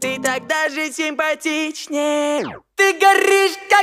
Ты так даже симпатичнее. Ты горишь, как